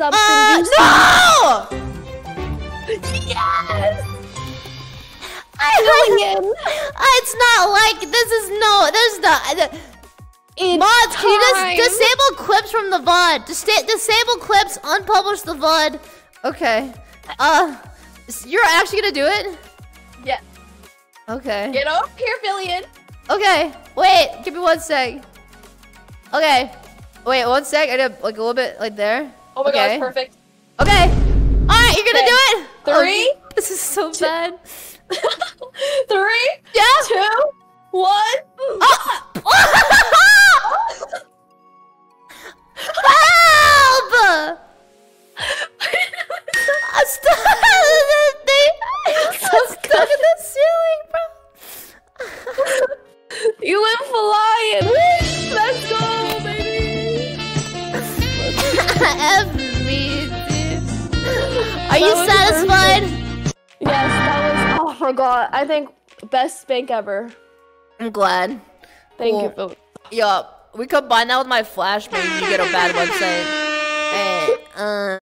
something Uh, no! Yes! I, Filian. it's not like this is no. There's the. It's Mods, can you time. just disable clips from the VOD? Just disable clips, unpublish the VOD. Okay. Uh, you're actually gonna do it? Yeah. Okay. Get over here, Filian. Okay. Wait, give me one sec. Okay. Wait, one sec. I did like a little bit like there. Oh my okay. gosh, perfect. Okay. All right, you're gonna Okay. do it. Three, Oh, this is so bad. Three, Yeah. two, one. Ah! Help! I'm stuck in thing. I'm stuck in the ceiling, bro. You went flying. Are you satisfied? Yes, that was. Oh my god. I think best spank ever. I'm glad. Thank Cool. you. Yo, we combine that with my flashbang, you get a bad website. Hey, uh.